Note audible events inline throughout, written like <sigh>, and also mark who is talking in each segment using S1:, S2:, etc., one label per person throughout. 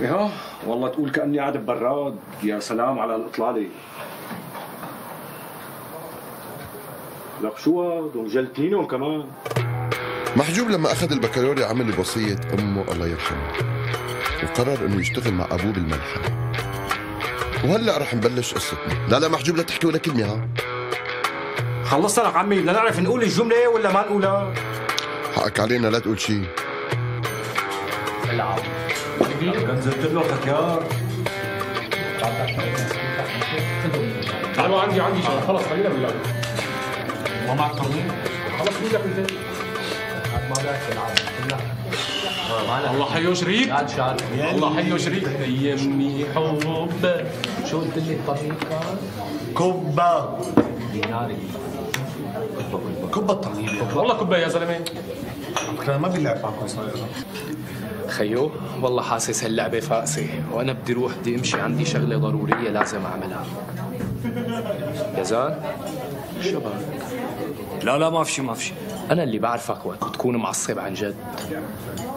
S1: يا والله تقول كأني قاعد ببراد. يا سلام على الإطلالة. لك شو هاد؟ ومجلتينهم كمان.
S2: محجوب لما أخذ البكالوريا عمل بوصية أمه الله يرحمها وقرر إنه يشتغل مع أبوه بالملحة. وهلأ رح نبلش قصتنا. لا لا محجوب لا تحكي ولا كلمة ها؟
S1: خلصنا لك عمي بدنا نعرف نقول الجملة ولا ما نقولها.
S2: حقك علينا لا تقول شيء
S1: العب نزلت له تكيار
S3: تعالوا عندي عندي شغل خلص خلينا باللعب ما معك ترميم خلص مين لك انت الله حيو شريك الله حيو شريك يمي حب شو قلت لي الطريقة؟
S4: كبة
S3: ديناري
S4: كبة الطريقة
S3: والله كبة يا زلمة
S4: فكرة ما بيلعب معكم صاير
S5: خيو والله حاسس هاللعبة فاقسة وأنا بدي روح بدي أمشي. عندي شغلة ضرورية لازم أعملها. يا زان شباب.
S6: لا لا ما في شيء ما في شيء
S5: أنا اللي بعرفك وقت بتكون معصب عن جد.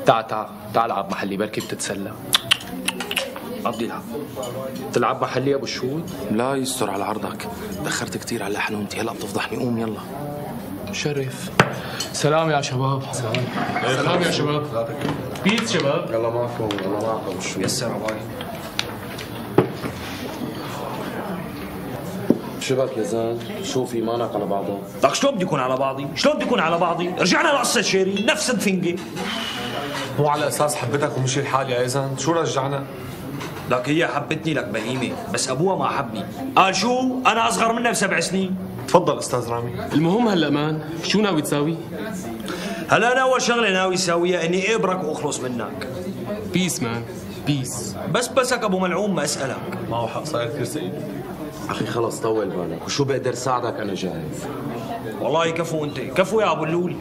S5: تعال تعال تعال العب محلي بركي بتتسلى. بدي العب. تلعب محلي أبو الشهود
S6: لا يستر على عرضك. تاخرت كثير على حنونتي هلأ بتفضحني. قوم يلا.
S5: شرف سلام يا شباب. سلام
S3: سلام يا شباب. بيت شباب.
S2: يلا معكم يلا معكم. شو؟
S6: يسر باي
S5: شبك يا زان شوفي مانك على بعضها
S6: لك شلون بدي يكون على بعضي؟ شلون بدي يكون على بعضي؟ رجعنا لقصة شيرين نفس الدفنجة
S4: مو على أساس حبيتك ومشي الحال يا يزن شو رجعنا؟
S6: لك هي حبتني لك بهيمة. بس أبوها ما حبني. قال شو؟ أنا أصغر منها بسبع سنين.
S4: تفضل أستاذ رامي.
S3: المهم هلا man شو ناوي تساوي؟
S6: هلا أنا أول شغلة ناوي أساويها إني إبرك وأخلص منك.
S3: peace man peace
S6: بس بسك أبو ملعون ما أسألك.
S4: معه حق صاير كثير سعيد.
S5: أخي خلص طول بالك. وشو بقدر ساعدك أنا جاهز؟
S6: والله كفو أنت. كفو يا أبو اللول.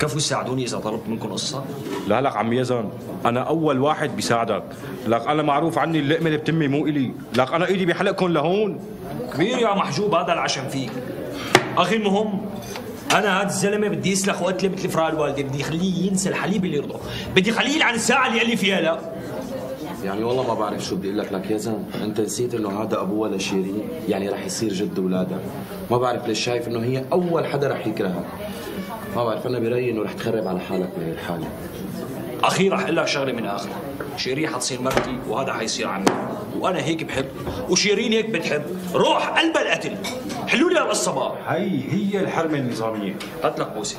S6: كفو ساعدوني إذا طلبت منكم قصة.
S1: لا لك عم يزن أنا أول واحد بيساعدك. لك أنا معروف عني اللقمة اللي بتمي مو إلي. لك أنا ايدي بحلقكم لهون.
S6: كبير يا محجوب هذا العشم فيك. أخي المهم أنا هذا الزلمة بدي يسلخ وقتلة مثل فرار والدي بدي اخليه ينسى الحليب اللي يرضعه. بدي اخليه يلعن الساعة اللي قال لي فيها لا
S5: يعني والله ما بعرف شو بدي أقول لك لك يا زلمة أنت نسيت إنه هذا ابوها لشيرين يعني رح يصير جد اولادها ما بعرف ليش شايف إنه هي أول حدا رح يكرهها ما بعرف أنا برايي انه رح تخرب على حالك بهي الحالة.
S6: أخي رح أقول لك شغلة من آخر. شيرين حتصير مرتي وهذا حيصير عمي. وأنا هيك بحب وشيرين هيك بتحب. روح قلب القتل. حلوا لي القصة بقى
S1: هي هي الحرمة النظامية.
S6: هات لك بوسة.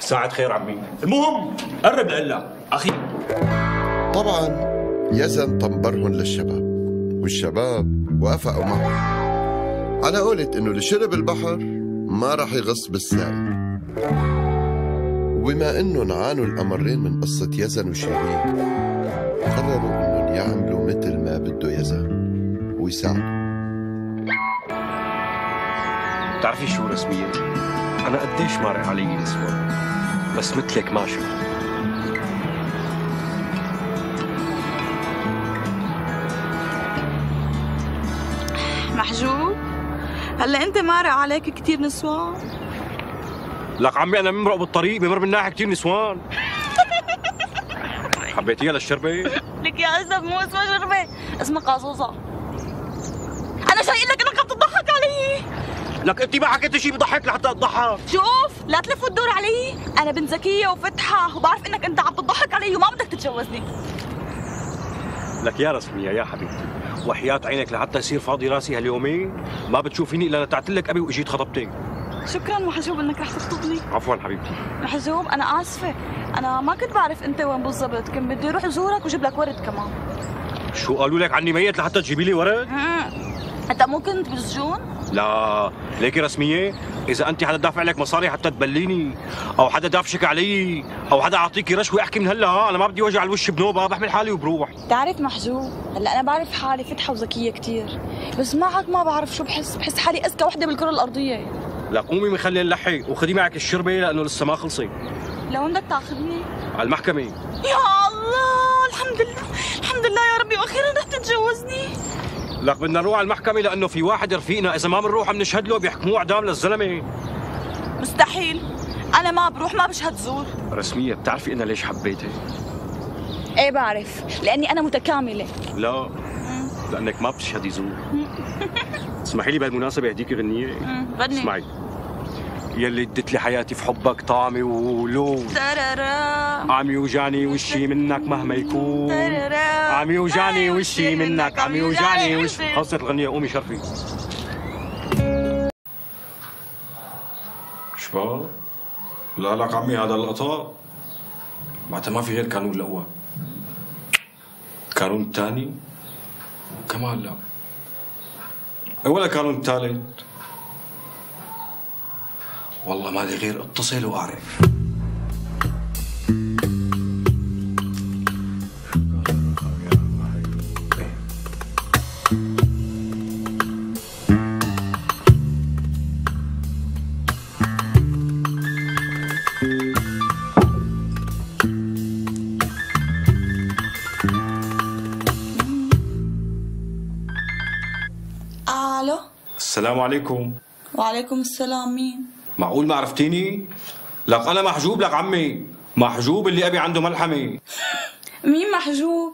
S1: ساعة خير عمي.
S6: المهم قرب لك أخي.
S2: طبعا يزن طنبرهم للشباب. والشباب وافقوا معه. على قولة إنه اللي شرب البحر ما راح يغص بالسائل وبما انهم عانوا الأمرين من قصة يزن وشيرين قرروا إنهم يعملوا مثل ما بده يزن. ويساعدوا.
S1: بتعرفي شو رسميا؟ أنا قديش مارق علي نسوان بس مثلك ما شفت
S7: محجوب؟ هلا انت مارق عليك كثير نسوان؟
S1: لك عمي أنا بمرق بالطريق بمر من ناحية كثير نسوان. <laughs> حبيتيها للشربة؟
S7: لك يا اسف مو اسمها شربة اسمها قاصوصة. أنا شايف لك إنك عم تضحك علي.
S1: لك أنت ما حكيتي شيء بضحك لحتى أضحك.
S7: شوف لا تلف وتدور علي. أنا بنت ذكية وفتحة وبعرف إنك أنت عم تضحك علي وما بدك تتجوزني.
S1: لك يا رسمية يا حبيبتي. وحياة عينك لحتى يصير فاضي راسي هاليومين. ما بتشوفيني إلا لتعتلك أبي وأجيت خطبتك
S7: شكرا محجوب إنك رح تخطبني.
S1: عفوا حبيبتي.
S7: محجوب أنا آسفة. أنا ما كنت بعرف أنت وين بالضبط. كنت بدي أروح ازورك وأجيب لك ورد كمان.
S1: شو قالوا لك؟ عني ميت لحتى تجيبي لي ورد؟
S7: أنت مو كنت بالسجون
S1: لا. ليكي رسمية؟ إذا أنت حدا دافع لك مصاري حتى تبليني أو حدا دافشك علي أو حدا أعطيكي رشوة أحكي من هلأ أنا ما بدي وجع الوش بنوبة بحمل حالي وبروح.
S7: تعرف محجوب هلأ أنا بعرف حالي فتحة وذكية كثير بس معك ما بعرف شو بحس بحس حالي أذكى وحدة بالكرة الأرضية.
S1: لا قومي من خلي نلحق وخدي معك الشربة لأنه لسه ما خلصت
S7: لو بدك تاخذني؟
S1: على المحكمة.
S7: يا الله الحمد لله الحمد لله يا ربي وأخيرا رح تتجوزني.
S1: لك بدنا نروح على المحكمة لأنه في واحد رفيقنا. إذا ما بنروح بنشهد له بيحكموه إعدام للزلمة.
S7: مستحيل. أنا ما بروح ما بشهد زور.
S1: رسمية بتعرفي أنا ليش حبيتك
S7: إيه بعرف. لأني أنا متكاملة.
S1: لا. لأنك ما بتشهدي زور. <laughs> اسمحي لي بهالمناسبه اهديكي غنية.
S7: غني.
S1: اسمعي. يلي اديت لي حياتي في حبك طعمي ولون.
S7: ترارا.
S1: عم يوجعني وشي منك مهما يكون. عم يوجعني وشي منك عم يوجعني وشي. خلصت الغنية قومي شرفي.
S6: شباب لا لك عمي هذا القطاع معناتها ما في غير قانون الأول. القانون الثاني كمان لا. ولا القانون الثالث؟ والله ما لي غير اتصل وأعرف. عليكم.
S7: وعليكم السلام مين؟
S6: معقول ما عرفتيني؟ لك أنا محجوب لك عمي. محجوب اللي أبي عنده ملحمة. <laughs>
S7: مين محجوب؟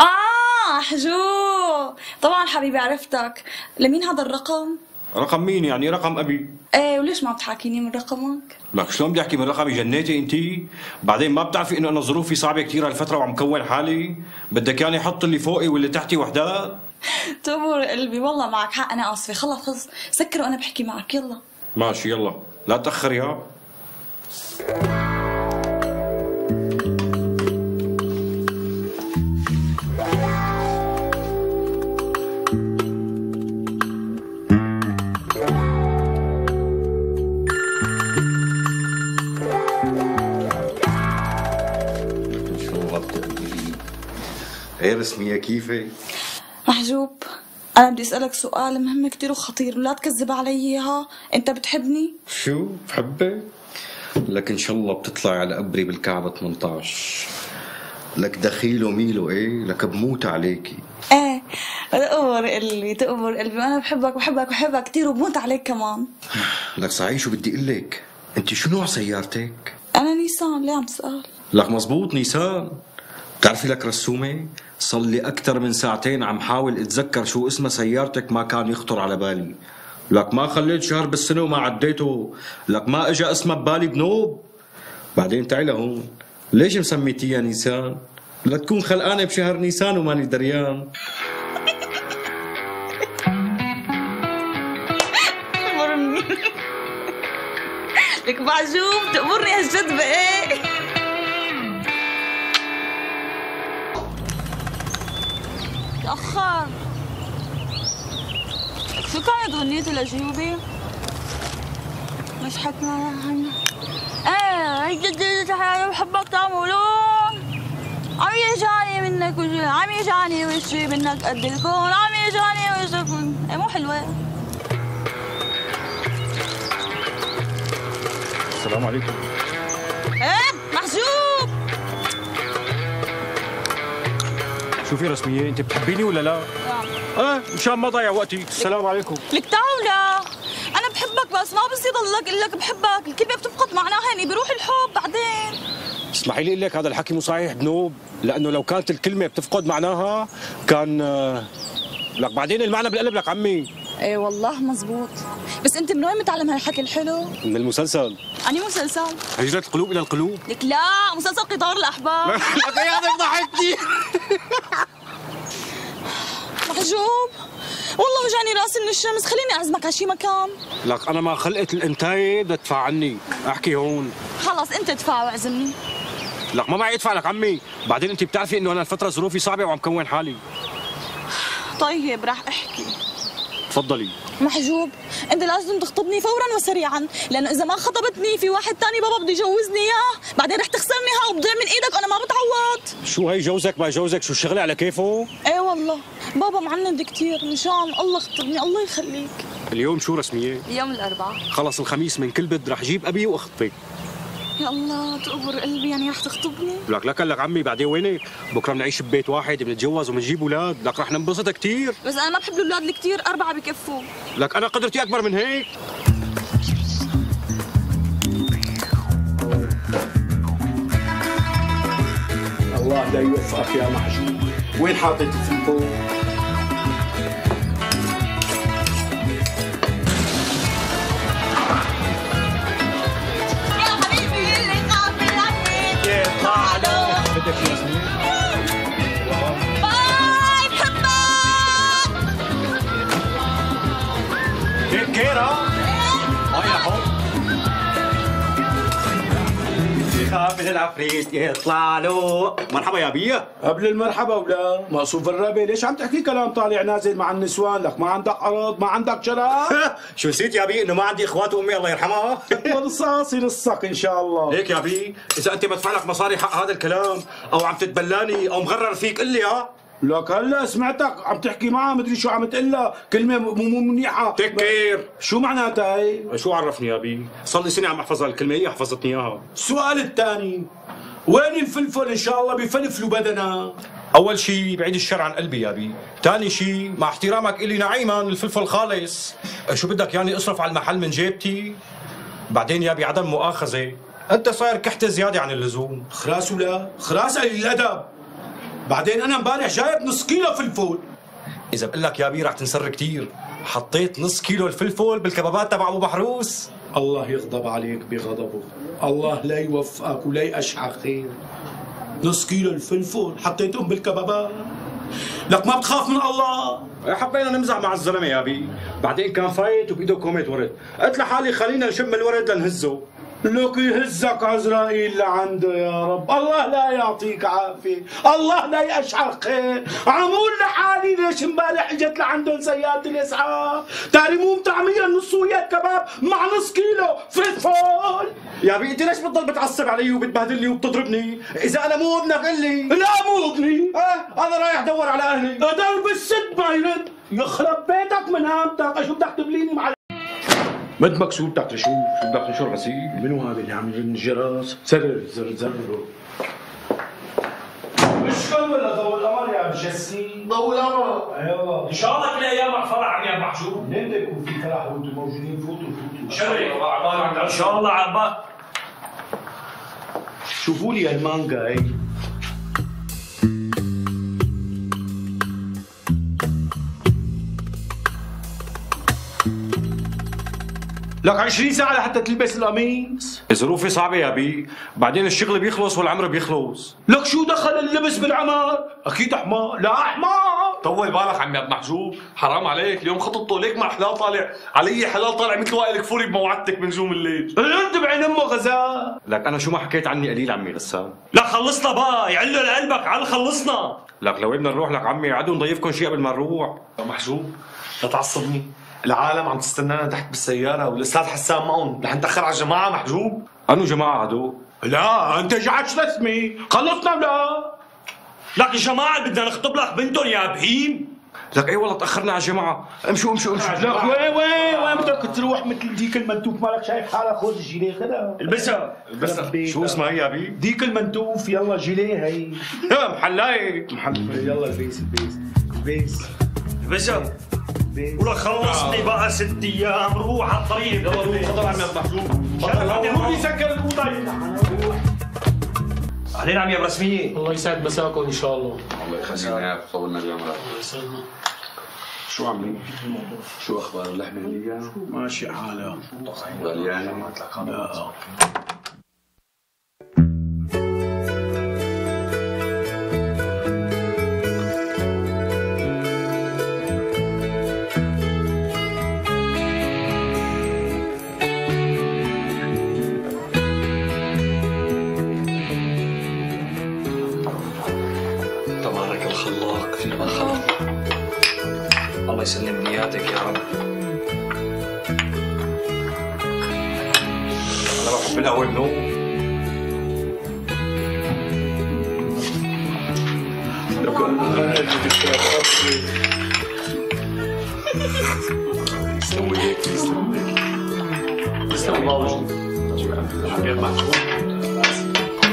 S7: آه محجوب. طبعا حبيبي عرفتك. لمين هذا الرقم؟
S6: رقم مين يعني؟ رقم أبي.
S7: إيه وليش ما بتحاكيني من رقمك؟
S6: لك شلون بدي احكي من رقمي؟ جنيتي أنت. بعدين ما بتعرفي إنه أنا ظروفي صعبة كثير هالفترة وعم كون حالي. بدك يعني أحط اللي فوقي واللي تحتي وحدات.
S7: تمر قلبي. والله معك حق. أنا آسفة. خلص خلص. سكر وأنا بحكي معك. يلا.
S6: ماشي يلا. لا تأخري ها.
S8: بتقولي إيه رسمية كيفك؟
S7: محجوب. أنا بدي أسألك سؤال مهم كتير وخطير ولا تكذب علي إياها. أنت بتحبني؟
S8: شو؟ بحبك؟ لك إن شاء الله بتطلعي على قبري بالكعبة 18 لك دخيل وميلو إيه لك بموت عليكي
S7: إيه تقبر قلبي تقبر قلبي. وأنا بحبك بحبك بحبك كتير وبموت عليك كمان.
S8: لك صحيح شو بدي أقول لك؟ أنت شو نوع سيارتك؟
S7: أنا نيسان ليه عم تسأل؟
S8: لك مزبوط نيسان. بتعرفي لك رسومة؟ صار لي أكثر من ساعتين عم حاول أتذكر شو اسمها سيارتك ما كان يخطر على بالي. لك ما خليت شهر بالسنة وما عديته. لك ما اجى اسمها ببالي بنوب. بعدين تعي لهون. ليش مسميتيها نيسان؟ لتكون خلقانة بشهر نيسان وماني دريان. <laughs>
S7: لك معجوب تقبرني هالجد بقى تأخر شو كانت غنيتي لجيوبي؟ مش حكنا إيه جد بحبك طعم ولون. عم يجاني منك وجه عم يجاني وشي منك قد الكون. عم يجاني وشك إيه مو حلوة.
S1: السلام عليكم. شوفي رسمية أنت بتحبيني ولا لا؟ آه مشان ما ضيع وقتي. السلام عليكم.
S7: لك تعالى أنا بحبك بس ما بصير ضلك أقول لك بحبك. الكلمة بتفقد معناها يعني بيروح الحب بعدين.
S1: اسمحي لي أقول لك هذا الحكي مو صحيح بنوب لأنه لو كانت الكلمة بتفقد معناها كان آه، لك بعدين المعنى بالقلب لك عمي.
S7: إيه والله مزبوط بس أنت من وين متعلم هالحكي الحلو؟
S1: من المسلسل.
S7: أني مسلسل.
S1: هجرة القلوب إلى القلوب؟
S7: لك لا مسلسل قطار الاحباب
S1: لك <laughs> يا هذا ضحكتي <laughs>
S7: محجوب. والله وجعني راسي من الشمس. خليني أعزمك على شي مكان.
S1: لك أنا ما خلقت الانتايه بدها تدفع عني. أحكي هون.
S7: خلص أنت ادفع واعزمني.
S1: لك ما معي ادفع لك عمي. بعدين أنت بتعرفي إنه أنا الفترة ظروفي صعبة وعم كون حالي.
S7: طيب راح أحكي.
S1: تفضلي.
S7: محجوب انت لازم تخطبني فورا وسريعا لأنه إذا ما خطبتني في واحد تاني بابا بده يجوزني إياه. بعدين رح تخسرني ها وبضيع من إيدك وأنا ما بتعوض.
S1: شو هي جوزك؟ ما جوزك؟ شو الشغلة؟ على كيفه؟
S7: إيه والله بابا معند كثير مشان الله خطبني الله يخليك.
S1: اليوم شو رسمية؟
S7: يوم الأربعاء.
S1: خلص الخميس من كل بد رح جيب أبي واخطبك
S7: يا الله تقبر قلبي يعني رح تخطبني؟
S1: لك لك لك عمي بعدين وينك بكرة بنعيش ببيت واحد بنتجوز وبنجيب أولاد. لك رح ننبسط كثير
S7: بس أنا ما بحب الأولاد الكثير أربعة بكفوا.
S1: لك أنا قدرتي أكبر من هيك.
S9: الله لا يوفقك يا محجوب. وين حاطط
S7: التليفون؟ له باي بحبك
S1: هيك كيرا آه يخاف من العفريت. يطلع له مرحبا يا بيه
S9: قبل المرحبا ولا مقصوف الرابع ليش عم تحكي كلام طالع نازل مع النسوان؟ لك ما عندك أرض ما عندك شرف <laughs>
S1: شو نسيت يا بيه إنه ما عندي إخوات وأمي الله يرحمها. <laughs>
S9: والصاصي نصك إن شاء الله.
S1: هيك يا بيه إذا أنت بدفع لك مصاري حق هذا الكلام أو عم تتبلاني أو مغرر فيك قل لي ها؟
S9: لك هلا سمعتك عم تحكي معها مدري شو عم تقلها كلمة مو مو منيحة.
S1: take care.
S9: شو معناتها هي؟
S1: شو عرفني يا بيه صار لي سنة عم احفظ هالكلمه هي حفظتني إياها.
S9: السؤال الثاني وين الفلفل؟ إن شاء الله بفلفلوا بدنا.
S1: أول شيء بعيد الشر عن قلبي يا بي ثاني شيء مع احترامك إلي نعيما الفلفل خالص. شو بدك يعني أصرف على المحل من جيبتي؟ بعدين يا بي عدم مؤاخذة. أنت صاير كحتة زيادة عن اللزوم.
S9: خلاص ولا؟ خلاص قليل الأدب. بعدين أنا امبارح جايب نص كيلو فلفل
S1: إذا بقول لك يا بي رح تنسر كثير حطيت نص كيلو الفلفل بالكبابات تبع أبو محروس.
S9: الله يغضب عليك بغضبه. الله لا يوفقك ولا يأشعر خير نص كيلو الفلفل حطيتهم بالكبابات. لك ما بتخاف من الله.
S1: حبينا نمزح مع الزلمة يا بي بعدين كان فايت وبإيده كومة ورد. قلت لحالي خلينا نشم الورد لنهزه.
S9: لك يهزك عزرائيل لعنده يا رب. الله لا يعطيك عافية. الله لا يشعر خير. عمول لحالي ليش امبارح اجت لعندهم سيارة الإسعاف؟ تاري مو مطعمية نص ويا كباب مع نص كيلو فلفل.
S1: يا انت ليش بتضل بتعصب علي وبتبهدلني وبتضربني؟ إذا أنا مو ابنك قل لي.
S9: لا مو ابني.
S1: آه أنا رايح أدور على أهلي.
S9: درب الست ما يرد يخرب بيتك من هامتك. شو بدك تبليني مع مد مكسور بدك تشوف شو بدك تنشر غسيل منو هذا اللي عم يرن الجرس زر زر زر مشكل ولا ضوء القمر يا بجسي ضوء القمر أيوه.
S6: إن شاء الله كل ايامك فرح يا محجوب
S9: منين بده يكون في فرح وأنتم موجودين؟ فوتوا فوتوا.
S6: شرف إن شاء الله عبا
S9: شوفوا لي المانجا هي لك 20 ساعة لحتى تلبس القميص.
S1: ظروفي صعبة يا بي بعدين الشغل بيخلص والعمر بيخلص.
S9: لك شو دخل اللبس بالعمر؟ أكيد حمار لا حمار
S4: طول بالك عمي عبد محجوب. حرام عليك اليوم خطبته ليك مع حلال طالع. علي حلال طالع مثل وائل كفوري بموعدتك من نجوم الليل.
S9: أنت بعين أمه غزال.
S1: لك أنا شو ما حكيت عني قليل عمي غسان
S6: لا خلصنا بقى يعلوا لقلبك على خلصنا.
S1: لك لو بدنا نروح؟ لك عمي عدو نضيفكم شيء قبل ما نروح.
S4: محجوب لا تعصبني. العالم عم تستنانا تحت بالسيارة والأستاذ حسام معهم. رح نتأخر على الجماعة محجوب؟
S1: أنو جماعة هدول
S9: لا أنت جعتش رسمي خلصنا ولا
S6: لك يا جماعة بدنا نخطب لك بنتهم يا بهيم.
S1: لك اي والله تأخرنا على الجماعه امشوا امشوا امشوا.
S9: لك وين وين وين بدك تروح مثل ديك المنتوف؟ مالك شايف حالك؟ خذ الجيليه خذها.
S6: البسها
S1: بس شو اسمها هي يا بي؟
S9: ديك المنتوف يلا جيليه هي. <laughs>
S1: محلاي
S9: يلا البيس البيس البيس.
S6: البسها ولا خلصني بقى ست أيام روح على الطريق. يلا روح
S1: تفضل عمي عبد محجوب
S9: هو بيسكر الاوضه
S6: اهلين عم يا برسميه
S3: الله يسعد مساكم إن شاء الله.
S5: الله يخلينا اياك طولنا بعمرك شو عاملين؟ شو أخبار اللحمة اللي
S9: ماشي حالها.
S5: غاليانه؟
S6: تبارك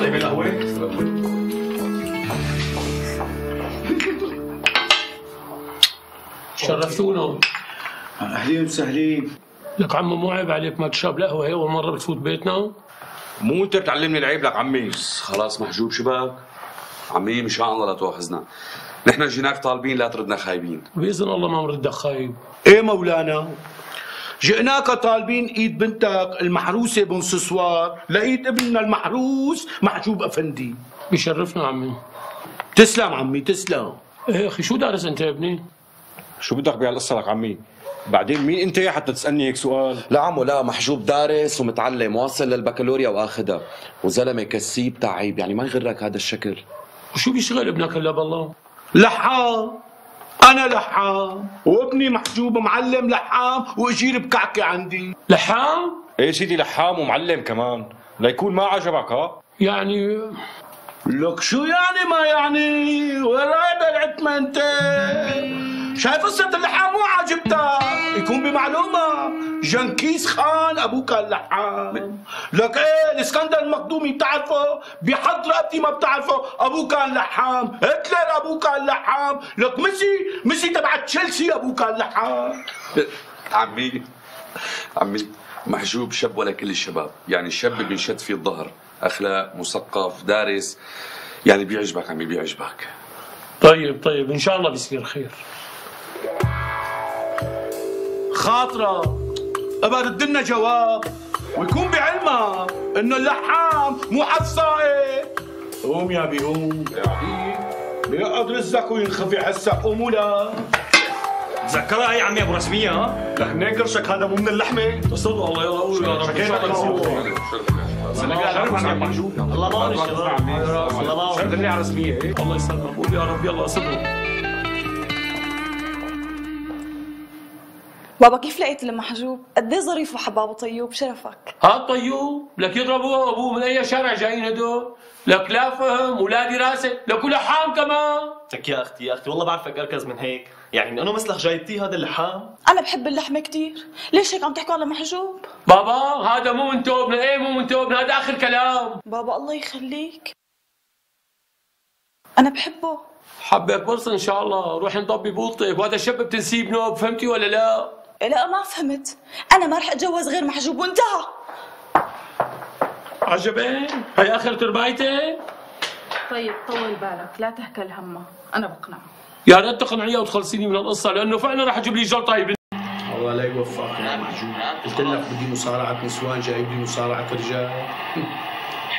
S4: طيب القهوة
S3: شرفتونا.
S9: أهلين وسهلين.
S3: لك عمو مو عيب عليك ما تشرب القهوه هي أول مرة بتفوت بيتنا.
S1: مو أنت بتعلمني العيب لك عمي.
S4: خلاص محجوب شباك عمي مشان الله لا تواخذنا. نحن جيناك طالبين لا تردنا خايبين.
S3: بإذن الله ما مردك خايب.
S9: إيه مولانا؟ جئناك طالبين ايد بنتك المحروسة بن سسوار لايد ابننا المحروس محجوب أفندي.
S3: بيشرفنا عمي.
S9: تسلم عمي تسلم.
S3: إيه أخي شو دارس أنت يا ابني؟
S1: شو بدك بهالقصة لك عمي؟ بعدين مين أنت حتى تسألني هيك سؤال؟
S5: لا عمو لا محجوب دارس ومتعلم واصل للبكالوريا واخدها وزلمة كسيب تعيب يعني ما يغرك هذا الشكل.
S3: وشو بيشتغل ابنك هلا بالله؟
S9: لحام أنا لحام وابني محجوب معلم لحام واجير بكعكة عندي.
S3: لحام؟
S1: إيه سيدي لحام ومعلم كمان. ليكون ما عجبك ها؟
S3: يعني
S9: لك شو يعني ما يعني؟ وين رايح بالعتمة أنت؟ شايف قصة اللحام؟ مو عاجبتك يكون بمعلومة. جنكيز خان ابوه كان لحام لك إيه؟ الإسكندر المقدومي بتعرفه؟ بحد رقبتي ما بتعرفه. ابوه كان لحام هتلر ابوه كان لحام لك ميسي ميسي تبع تشيلسي ابوه كان لحام
S4: عمي عمي محجوب شاب ولا كل الشباب. يعني شاب بينشد فيه الظهر. أخلاق مثقف دارس. يعني بيعجبك عمي بيعجبك.
S3: طيب طيب. إن شاء الله بيصير خير.
S9: خاطرة. ابى رد لنا جواب. ويكون بعلمك إنه اللحام مو حد سائق قوم يا بي قوم بيقعد رزقك وينخفي حسك قوموا لا
S6: تذكرها يا عمي أبو رسمية ها؟
S9: لك هناك قرشك هذا مو من اللحمة.
S6: تصدقوا الله يقول يا رب إن شاء الله يصير.
S3: الله ما الله ما
S1: شرف على رسمية. إيه؟
S3: الله يسلمك. قول يا رب يلا صدق
S7: بابا كيف لقيت المحجوب؟ قد إيه ظريف وحباب وطيوب شرفك.
S3: هاد طيوب لك يضربوه أبوه من أي شارع جايين هدول. لك لا فهم ولا دراسة لك لحام كمان.
S10: لك يا أختي يا أختي والله بعرفك أركز من هيك. يعني من أنه مسلخ جايبتيه هذا اللحام
S7: أنا بحب اللحمة كتير. ليش هيك عم تحكوا على محجوب؟
S3: بابا هذا مو من توبنا إيه مو من توبنا هذا آخر كلام.
S7: بابا الله يخليك. أنا بحبه.
S3: حبك بس إن شاء الله. روحي نضبي بوطك وهذا الشاب بتنسيه بنوب فهمتي ولا لا؟
S7: لا ما فهمت. أنا ما رح أتجوز غير محجوب وانتهى.
S3: عجبين هي آخر تربايتك
S11: طيب طول بالك. لا تهكل همه. أنا بقنع
S3: يا ريت تقنعيها وتخلصيني من القصة لأنه فعلا رح أجيب لي جلطه هي
S9: الله لا يوفقك يا محجوب. قلت لك بدي مصارعة نسوان جايب لي مصارعة رجال.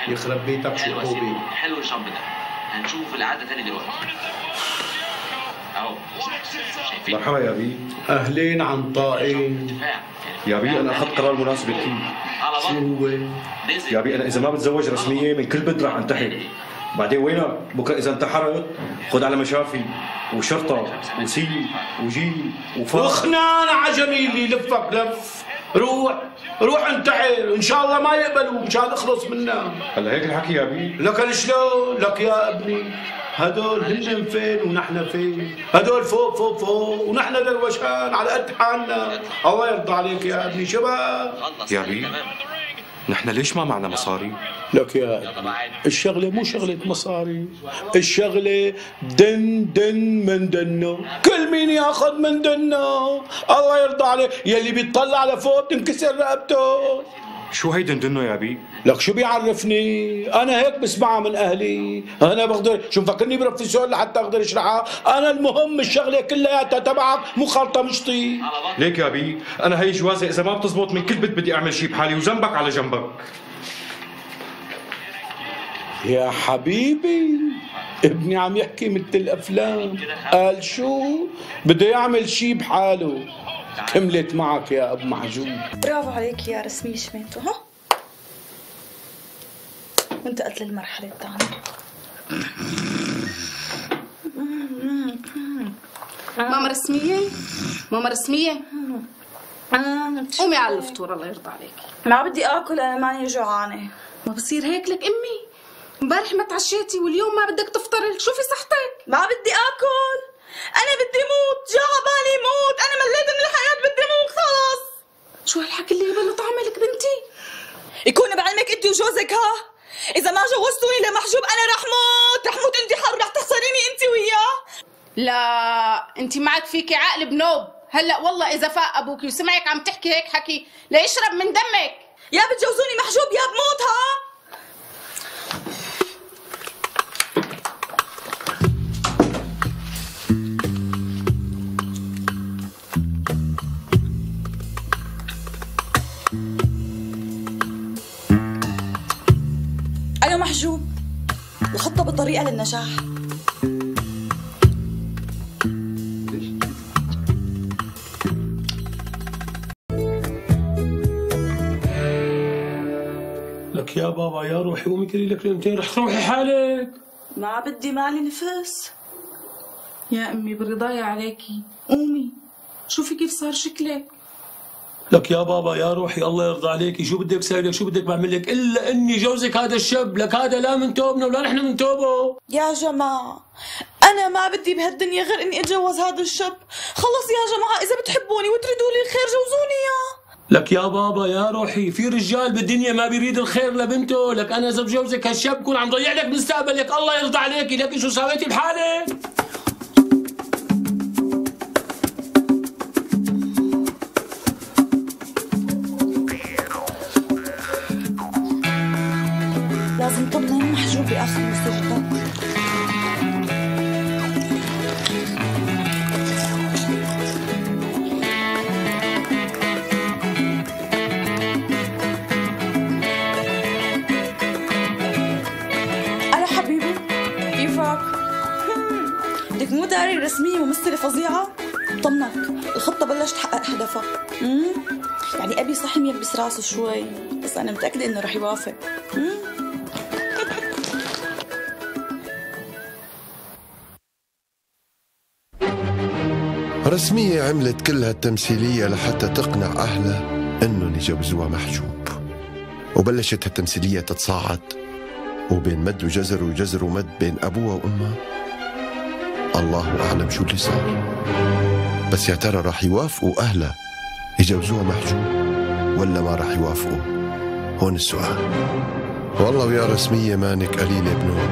S9: يخرب بيتك شو
S12: حلو الشامب ده هنشوف العادة تاني دلوقتي.
S1: مرحبا يا بي
S9: أهلين عن طائين
S1: يا بي أنا أخذت قرار مناسب كثير
S9: شو هو؟
S1: يا بي أنا إذا ما بتزوج رسمية من كل بنت رح انتحر بعدين وينك؟ بكرة إذا انتحرت خذ على مشافي وشرطة وسي وجي وفا
S9: وخنان عجمي اللي لفك لف. روح روح انتحر إن شاء الله ما يقبلوا مشان اخلص منها
S1: هلا هيك الحكي يا بي
S9: لك شلون؟ لك يا ابني. هدول هن فين ونحن فين؟ هدول فوق فوق فوق. ونحن دروشان على قد حالنا. الله يرضى عليك يا ابني. شباب.
S1: يا بي نحن ليش ما معنا مصاري؟
S9: لك يا الشغلة مو شغلة مصاري الشغلة دن دن من دنه. كل مين ياخذ من دنه؟ الله يرضى عليه. يلي بيطلع لفوق تنكسر رقبته.
S1: شو هيدي ندنه يا بي؟
S9: لك شو بيعرفني؟ أنا هيك بسمعها من أهلي. أنا بقدر شو مفكرني بروفيسور لحتى أقدر أشرحها؟ أنا المهم الشغلة كلياتها تبعك مو خلطه مشطي
S1: ليك يا بي أنا هي جوازي إذا ما بتزبط من كل بيت بدي أعمل شيء بحالي وذنبك على جنبك.
S9: يا حبيبي ابني عم يحكي مثل الأفلام. قال شو؟ بده يعمل شيء بحاله. كملت معك يا ابو محجوب
S7: برافو عليك يا رسمي شميتو ها؟ وانتقلت للمرحله الثانية.
S11: ماما رسمية؟ ماما رسمية؟ قومي على الفطور الله يرضى عليك.
S7: ما بدي آكل أنا ماني جوعانة.
S11: ما بصير هيك لك أمي؟ امبارح ما تعشيتي واليوم ما بدك تفطري شوفي صحتك؟
S7: ما بدي آكل. أنا بدي موت جاع بالي موت أنا مليت من الحياة بدي موت خلص
S11: شو هالحكي اللي يبلط عملك بنتي
S7: يكون بعلمك انت وجوزك ها إذا ما جوزتوني لمحجوب أنا رح موت. رح موت انتحار ورح تخسريني أنت وياه.
S11: لا أنت معك فيكي عقل بنوب. هلأ والله إذا فاق أبوك وسمعك عم تحكي هيك حكي ليشرب من دمك.
S7: يا بتجوزوني محجوب يا بموت ها؟ الخطة بالطريقة للنجاح.
S3: لك يا بابا يا روحي قومي كلي لك كلمتين رح تروحي حالك.
S7: ما بدي مالي نفس.
S11: يا أمي برضايا عليكي. قومي شوفي كيف صار شكلك.
S3: لك يا بابا يا روحي الله يرضى عليكي شو بدك ساوي لك؟ شو بدك بعمل لك؟ إلا إني جوزك هذا الشاب لك هذا لا من توبنا ولا نحن من توبه.
S7: يا جماعة أنا ما بدي بهالدنيا غير إني أتجوز هذا الشاب. خلص يا جماعة إذا بتحبوني وتريدوا لي الخير جوزوني إياه
S3: لك يا بابا يا روحي في رجال بالدنيا ما بيريد الخير لبنته. لك أنا إذا بجوزك هالشاب بكون عم ضيع لك مستقبلك الله يرضى عليكي لك شو سويتي بحالك؟
S7: بآخر مسيرته أنا حبيبي كيفك؟ بدك مو داري رسمية ممثلة فظيعة؟ طمنك الخطة بلشت تحقق هدفها؟ يعني أبي صحي ميبس راسه شوي بس أنا متأكدة إنه رح يوافق مم؟
S2: رسمية عملت كل هالتمثيلية لحتى تقنع أهلها إنهم يجوزوها محجوب. وبلشت هالتمثيلية تتصاعد. وبين مد وجزر وجزر ومد بين أبوها وأمها. الله أعلم شو اللي صار. بس يا ترى راح يوافقوا أهلها يجوزوها محجوب ولا ما راح يوافقوا؟ هون السؤال. والله ويا رسمية مانك قليلة بنور